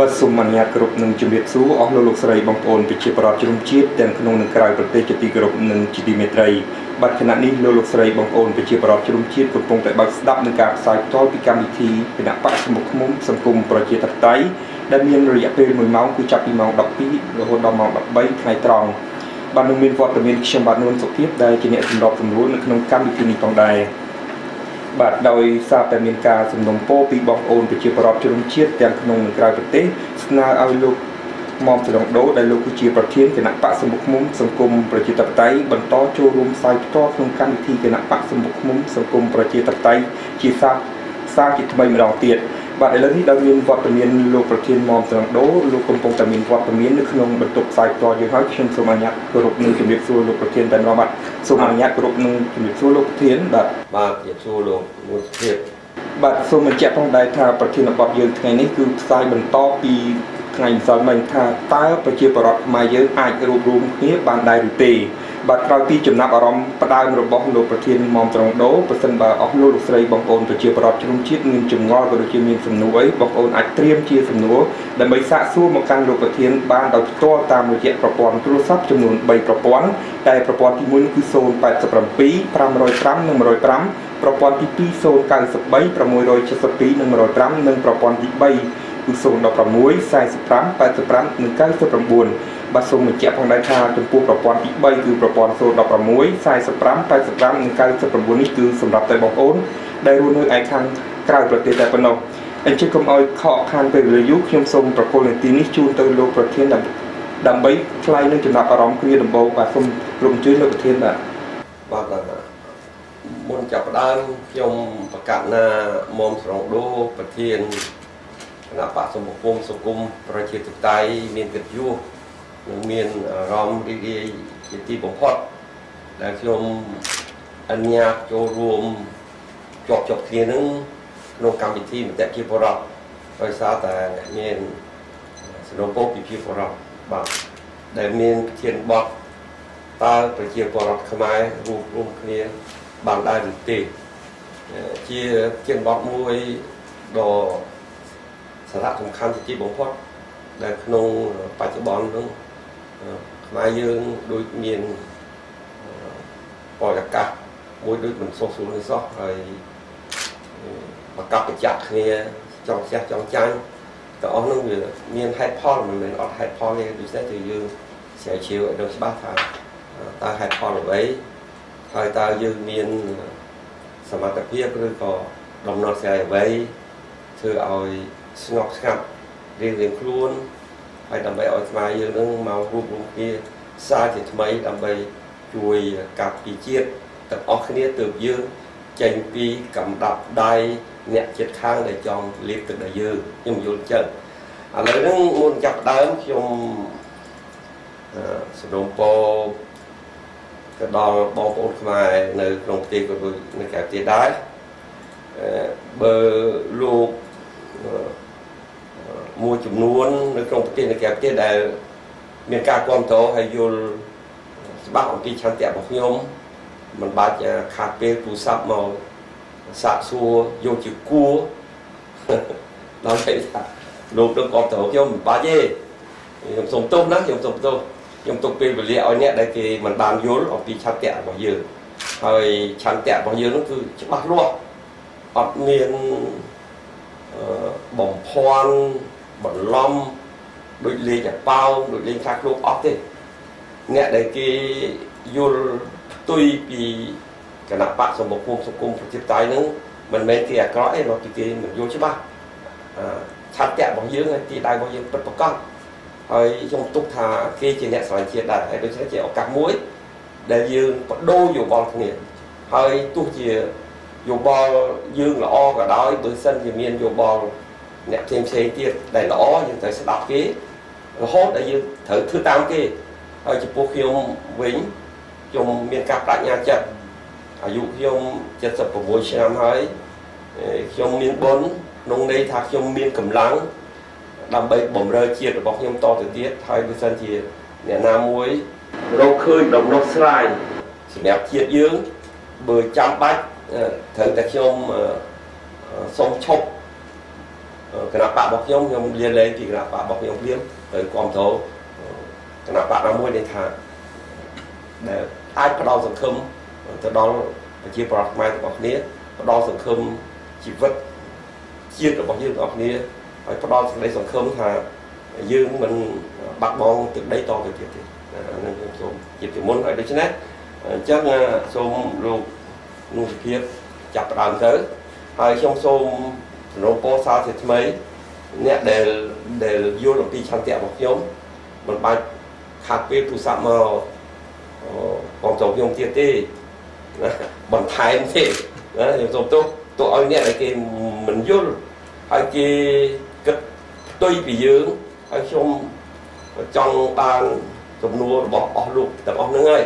បាទសូមអនុញ្ញាតគ្រប់នឹងជំរាបសួរអស់លោកលោកស្រីបងប្អូនប្រជាពលរដ្ឋជ្រុំជាតិទាំងក្នុងនិងក្រៅប្រទេសជាទីគោរពនិងជាទីមេត្រីបាទគណៈនេះលោកលោកស្រីបងប្អូនប្រជាពលរដ្ឋជ្រុំជាតិកំពុងតែបើកស្ដាប់នឹងការផ្សាយផ្ទាល់ពីកម្មវិធីគណៈបកសមុខឃុំសង្គមប្រជាធិបតេយ្យដែលមានរយៈពេល1ម៉ោងគឺចាប់ពីម៉ោង12រហូតដល់ម៉ោង13ថ្ងៃត្រង់បាទនឹងមានវត្តមានខ្ញុំបាទនួនសុភាពដែលជាអ្នកសម្របសម្រួលនៅក្នុងកម្មវិធីនេះផងដែរ បាទដោយសារតែមានការសំណុំពរពីបងប្អូនប្រជាពលរដ្ឋជនជាតិទាំងក្នុងនិងក្រៅប្រទេសស្នើឲ្យលោកមុំសរងដូដែលលោកគឺជាប្រធានគណៈបកសមុខមុំសង្គមប្រជាធិបតេយ្យបន្តចូលរួមផ្សាយផ្ទាល់ក្នុងកម្មវិធីគណៈបកសមុខមុំសង្គមប្រជាធិបតេយ្យជាសាសាជាថ្មីម្ដងទៀត បាទឥឡូវនេះដោយមានវត្តមានលោកប្រធានមុំសរងដូលោកកំពុងតែមានវត្តមាននៅក្នុងបន្ទប់ផ្សាយផ្ទាល់យើងហើយខ្ញុំសូមអនុញ្ញាតគោរពនឹងជំរាបសួរលោកប្រធានតែម្ដងបាទសូមអនុញ្ញាតគោរពនឹងជំរាបសួរលោកប្រធានបាទបាទជំរាបសួរលោកមួយទៀតបាទសូមបញ្ជាក់ផងដែរថាប្រធានបទយើងថ្ងៃនេះគឺផ្សាយបន្តពីថ្ងៃម្សិលមិញថាតើប្រជាពលរដ្ឋខ្មែរយើងអាចរួបរวมគ្នាបានដែរឬទេ បាទក្រោយពីចំណាប់អារម្មណ៍ផ្ដើមរបស់លោកប្រធានមុំត្រង់ដោប្រសិនបើអស់លោកលោកស្រីបងប្អូនប្រជាពលរដ្ឋជ្រុំជាតិមានចម្ងល់ក៏ដូចជាមានសំណួរអីបងប្អូនអាចត្រៀមជាសំណួរដើម្បីសាកសួរមកកាន់លោកប្រធានបានដោយផ្ទាល់តាមរយៈប្រព័ន្ធទូរស័ព្ទចំនួន3ប្រព័ន្ធតែប្រព័ន្ធទី1គឺ087 505និង105ប្រព័ន្ធទី2 093 672និង105និងប្រព័ន្ធទី3គឺ016 45 85និង99 បាទសូមបញ្ជាក់ផងដែរថាចំពោះប្រព័ន្ធទី3គឺប្រព័ន្ធ016 45 85និង99នេះគឺសម្រាប់តែបងប្អូនដែលរស់នៅឯខាងក្រៅប្រទេសតែប៉ុណ្ណោះអញ្ចឹងកុំឲ្យខកខានពេលវេលាយូរខ្ញុំសូមប្រកល់នីតិនេះជូនទៅលោកប្រធានដើម្បីឆ្លើយនឹងចំណាប់អារម្មណ៍គ្រាដំបូងបាទសូមរំជើញលោកប្រធានបាទបាទបាទមុនចាប់ផ្ដើមខ្ញុំប្រកាសណាមុំស្រងដូប្រធានគណៈបកសម្ពុំសង្គមប្រជាធិបតេយ្យមានកិត្តិយស នឹងមានអារម្មណ៍រីករាយជាទីបំផុតដែលខ្ញុំអនុញ្ញាតចូលរួមជាប់ជាប់គ្នានឹងក្នុងកម្មវិធីមតិជាបរិបទដោយសារតែមានសនុពោពីជាបរិបទបាទដែលមានធានបត់តើប្រជាពលរដ្ឋខ្មែររួមរួមគ្នាបានដែរឬទេជាធានបត់មួយដ៏សារៈសំខាន់ជាទីបំផុតដែលក្នុងបច្ចុប្បន្ននោះ ខ្មែរយើងដូចមានបរិយាកាសមួយដូចមិនសុខស្រួលនេះសោះហើយប្រកបប្រចាំគ្នាចង់ផ្ទះចង់ចាញ់ទាំងអស់នោះវាមានហេតុផលមិនមែនអត់ហេតុផលទេដូច្នេះគឺយើងស្រាវជ្រាវឲ្យដឹងច្បាស់ថាតើហេតុផលអ្វីហើយតើយើងមានសមត្ថភាពឬក៏ដំណោះស្រាយអ្វីធ្វើឲ្យស្ងប់ស្ងាត់រៀងរៀងខ្លួន ហើយដើម្បីឲ្យខ្មែរយើងនឹងមករួមរួមគ្នាសារជាថ្មីដើម្បីជួយកាប់ពីជាតិទាំងអស់គ្នាទើបយើងចេញពីកំដាប់ដៃអ្នកចិត្តខាងដែលចង់លៀបទឹកដល់យើងខ្ញុំយល់ចិត្តឥឡូវហ្នឹងមុនចាប់ដើមខ្ញុំសរុបពោទៅដល់បងប្អូនខ្មែរនៅក្នុងប្រទេសក៏ដូចនៅក្រៅប្រទេសដែរបើលោក មួយចំនួននៅក្នុងប្រទេសនៅក្រៅប្រទេសដែល មានការគ្រប់គ្រងហើយយល់ច្បាស់អំពីឆន្ទៈរបស់ខ្ញុំមិនបាច់ខាតពេលទូរស័ព្ទមកសាកសួរយកជាគួរដល់ពេលថាលោកនឹងគ្រប់គ្រងខ្ញុំមិនបាច់ទេខ្ញុំសុំទោសណាខ្ញុំសុំទោសខ្ញុំទុកពេលវេលាឲ្យអ្នកដែលគេមិនបានយល់អំពីឆន្ទៈរបស់យើងហើយឆន្ទៈរបស់យើងនោះគឺច្បាស់លាស់អត់មានបំភាន់ បន្លំដូចលេងអាប៉ោដូចលេងខាក់លោកអស់ទេអ្នកដែលគេយល់ផ្ទុយពីគណៈបកសម្បុកភូមិសង្គមប្រជាតៃហ្នឹងមិនមែនគេអាក្រក់ទេមកពីគេមិនយល់ច្បាស់ឆាត់តៈរបស់យើងហើយទីដៅរបស់យើងពិតប្រកបហើយខ្ញុំទុកថាគេជាអ្នកស្រឡាញ់ជាតិដែរហើយដូច្នេះជាឱកាសមួយដែលយើងបដូរយោបល់គ្នាហើយទោះជាយោបល់យើងល្អក៏ដោយបើសិនជាមានយោបល់ អ្នកផ្សេងផ្សេងទៀតដែលល្អយើងត្រូវស្ដាប់គេរហូតដែលយើងត្រូវធ្វើតាមគេហើយចំពោះខ្ញុំវិញខ្ញុំមានការបញ្ញាចិត្តអាយុខ្ញុំ76ឆ្នាំហើយខ្ញុំមានបុណ្យក្នុងន័យថាខ្ញុំមានកម្លាំងដើម្បីបំរើជាតិរបស់ខ្ញុំតទៅទៀតហើយបើសិនជាអ្នកណាមួយរកឃើញដំណោះស្រាយសម្រាប់ជាតិយើងបើចាំបាច់ត្រូវតែខ្ញុំសូមឈប់ គណៈបករបស់ខ្ញុំខ្ញុំលាលែងពីគណៈបករបស់ខ្ញុំព្រាមទៅគ្រប់គ្រងគណៈបកណាមួយនេះថាដែលអាចផ្ដល់សង្ឃឹមទៅដល់ប្រជាប្រដ្ឋខ្មែររបស់គ្នាផ្ដល់សង្ឃឹមជីវិតជាតិរបស់យើងទាំងអស់គ្នាហើយផ្ដល់សេចក្តីសង្ឃឹមថាយើងមិនបាត់បង់ទឹកដីតទៅទៀតទេនឹងខ្ញុំសូមជាពីមុនហើយដូច្នេះអញ្ចឹងសូមលោកនុសុភាពចាប់ផ្ដើមទៅហើយខ្ញុំសូម សំណូមពរសារជាថ្មីអ្នកដែលដែលយល់អំពីឆន្ទៈរបស់ខ្ញុំមិនបាច់ខាត់ពេលទូរស័ព្ទមកបងចូលខ្ញុំទៀតទេណាបន្ថែមទេណាខ្ញុំសូមទោសទោះឲ្យអ្នកដែលគេមិនយល់ហើយគេគិតផ្ទុយពីយើងហើយខ្ញុំចង់បានសំណួររបស់អស់លោកទាំងអស់ហ្នឹងហើយ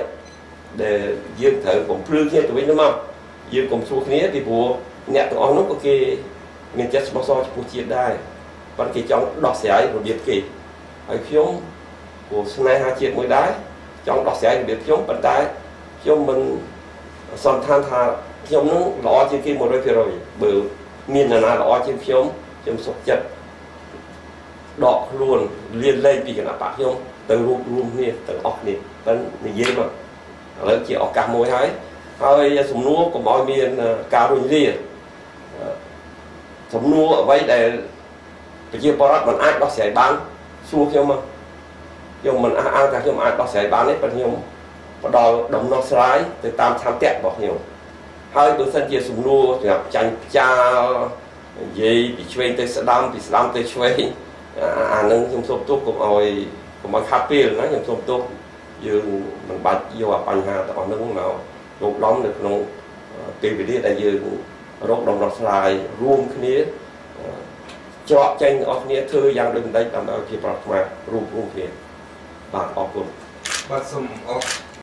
ដែលយើងត្រូវបំភ្លឺគ្នាទៅវិញទៅមកយើងកុំសួរគ្នាពីព្រោះអ្នកទាំងអស់នោះក៏គេ មានចិត្តស្មោះសរចំពោះជាតិដែរប៉ុន្តែគេចង់ដោះស្រាយរបៀបគេហើយខ្ញុំព្រោះស្នេហាជាតិមួយដែរចង់ដោះស្រាយរបៀបខ្ញុំប៉ុន្តែខ្ញុំមិនសន្និដ្ឋានថាខ្ញុំនឹងល្អជាងគេ100%បើមាននរណាល្អជាងខ្ញុំខ្ញុំសុខចិត្តដកខ្លួនលៀនលែងពីគណៈបកខ្ញុំទៅរួមរួមគ្នាទាំងអស់គ្នាតែនិយាយមកឥឡូវជាឱកាសមួយហើយហើយសំណួរកុំឲ្យមានការរុញរា សំណួរអ្វីដែលប្រជាពលរដ្ឋមិនអាចដោះស្រាយបានសួរខ្ញុំមកខ្ញុំមិនអះអាងថាខ្ញុំអាចដោះស្រាយបានទេប៉ុន្តែខ្ញុំផ្ដល់ដំណោះស្រាយទៅតាមឆន្ទៈរបស់ខ្ញុំហើយបើសិនជាសំណួរសម្រាប់ចាញ់ចាលនិយាយពីឆ្វេងទៅស្ដាំពីស្ដាំទៅឆ្វេងអានឹងខ្ញុំសូមទោសកុំឲ្យកុំឲ្យខាត់ពេលណាខ្ញុំសូមទោសយើងមិនបាច់យកបញ្ហាទាំងអស់ហ្នឹងមកលោកដំនៅក្នុងពេលវេលាដែលយើង រកដំណោះស្រាយរួមគ្នាច្រកចេញទាំងអស់គ្នាធ្វើយ៉ាងដូចម្ដេចដើម្បីឲ្យជាប្រកខ្មែររួមរួមគ្នាបាទអរគុណបាទសូមអរ